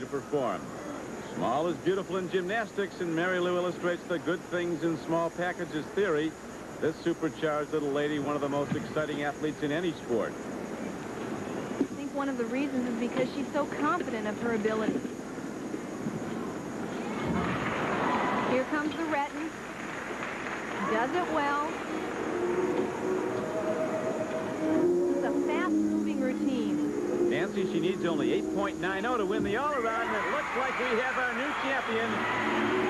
to perform. Small is beautiful in gymnastics, and Mary Lou illustrates the good things in small packages theory. This supercharged little lady, one of the most exciting athletes in any sport. I think one of the reasons is because she's so confident of her ability. Here comes the Retton. Does it well. She needs only 8.90 to win the all-around, and it looks like we have our new champion,